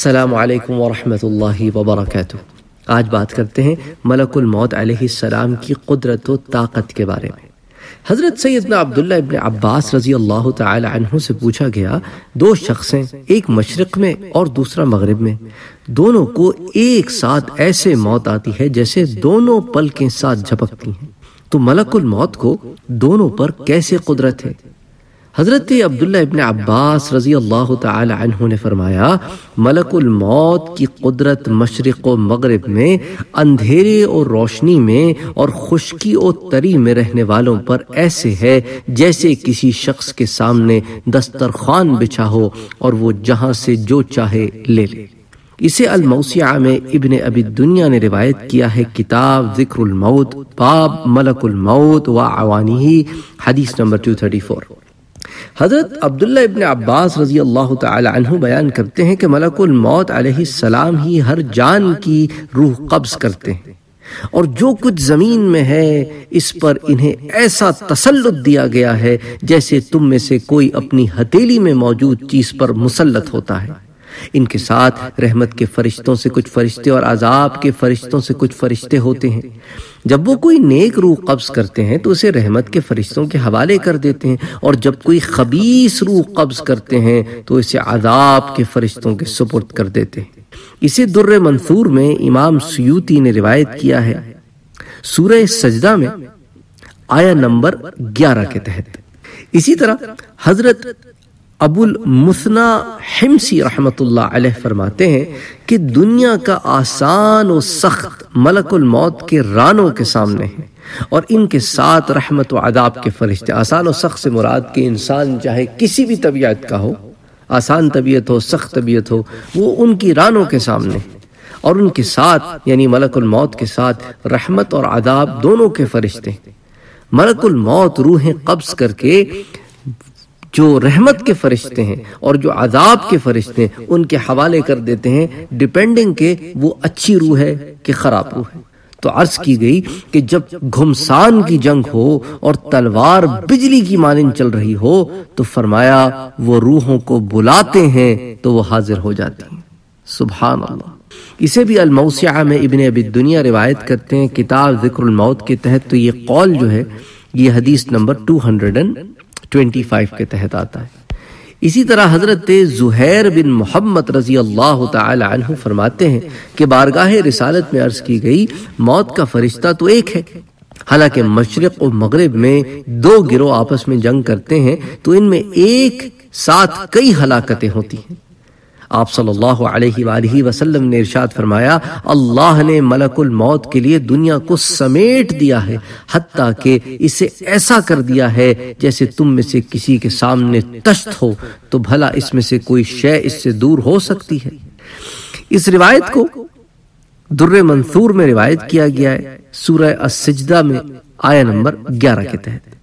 السلام علیکم ورحمۃ اللہ وبرکاتہ۔ آج بات کرتے ہیں ملک الموت علیہ السلام کی قدرت و طاقت کے بارے میں۔ حضرت سیدنا عبداللہ ابن عباس رضی اللہ تعالی عنہ سے پوچھا گیا، دو شخصیں ایک مشرق میں اور دوسرا مغرب میں۔ دونوں کو ایک ساتھ ایسے موت آتی ہے جیسے دونوں پل کے ساتھ جھپکتی ہیں۔ تو ملک الموت کو دونوں پر کیسے قدرت ہے؟ حضرت عبداللہ ابن عباس رضی اللہ تعالی عنہ نے فرمایا، ملک الموت کی قدرت مشرق و مغرب میں، اندھیرے اور روشنی میں اور خشکی و تری میں رہنے والوں پر ایسے ہے جیسے کسی شخص کے سامنے دسترخوان بچھا ہو اور وہ جہاں سے جو چاہے لے لے۔ اسے الموسیعہ میں ابن ابی دنیا نے روایت کیا ہے، کتاب ذکر الموت، باب ملک الموت و عوانی حدیث نمبر 234 حضرت عبداللہ ابن عباس رضی اللہ تعالی عنہ بیان کرتے ہیں کہ ملک الموت علیہ السلام ہی ہر جان کی روح قبض کرتے ہیں۔ اور جو کچھ زمین میں ہے، اس پر انہیں ایسا تسلط دیا گیا ہے جیسے تم میں سے کوئی اپنی ہتیلی میں موجود چیز پر مسلط ہوتا ہے۔ ان کے ساتھ رحمت کے فرشتوں سے کچھ فرشتے اور عذاب کے فرشتوں سے کچھ فرشتے ہوتے ہیں۔ جب وہ کوئی نیک روح قبض کرتے ہیں تو اسے رحمت کے فرشتوں کے حوالے کر دیتے ہیں، اور جب کوئی خبیص روح قبض کرتے ہیں تو اسے عذاب کے فرشتوں کے سپرد کر دیتے ہیں۔ اسے در منصور میں امام سیوتی نے روایت کیا ہے۔ سورہ سجدہ میں آیا نمبر گیارہ کے تحت۔ اسی طرح حضرت ابو المثنا حمسی رحمت اللہ علیہ فرماتے ہیں کہ دنیا کا آسان و سخت ملک الموت کے رانوں کے سامنے ہے اور ان کے ساتھ رحمت و عذاب کے فرشتے آسان و سخت سے مراد کے انسان چاہے کسی بھی طبیعت کا ہو، آسان طبیعت ہو، سخت طبیعت ہو، وہ ان کی رانوں کے سامنے اور ان کے ساتھ یعنی ملک الموت کے ساتھ رحمت اور عذاب دونوں کے فرشتے ملک الموت روحیں قبض کر کے جو رحمت کے فرشتے ہیں اور جو عذاب کے فرشتے ہیں، ان کے حوالے کر دیتے ہیں ڈیپینڈنگ کے وہ اچھی روح ہے کہ خراب روح ہے۔ تو عرض کی گئی کہ جب گھمسان کی جنگ ہو اور تلوار بجلی کی مانند چل رہی ہو، تو فرمایا وہ روحوں کو بلاتے ہیں تو وہ حاضر ہو جاتی ہیں۔ سبحان اللہ اسے بھی الموسیعہ میں ابن ابی دنیا روایت کرتے ہیں، کتاب ذکر الموت کے تحت تو یہ قول جو ہے، یہ حدیث نمبر 225 کے تحت آتا ہے۔ اسی طرح حضرت زہیر بن محمد رضی اللہ تعالی عنہ فرماتے ہیں کہ بارگاہ رسالت میں عرض کی گئی، موت کا فرشتہ تو ایک ہے۔ حالانکہ مشرق و مغرب میں دو گروہ آپس میں جنگ کرتے ہیں، تو ان میں ایک ساتھ کئی ہلاکتیں ہوتی ہیں۔ آپ صلی اللہ علیہ وآلہ وسلم نے ارشاد فرمایا، اللہ نے ملک الموت کے لیے دنیا کو سمیٹ دیا ہے، حتیٰ کہ اسے ایسا کر دیا ہے جیسے تم میں سے کسی کے سامنے تشت ہو، تو بھلا اس میں سے کوئی شے اس سے دور ہو سکتی ہے۔ اس روایت کو در منصور میں روایت کیا گیا ہے، سورہ السجدہ میں آیا نمبر گیارہ کے تحت۔